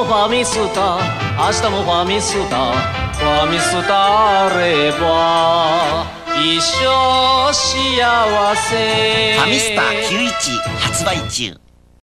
もファミスタ明日もファミスタファミスタあれば一生幸せファミスタ91発売中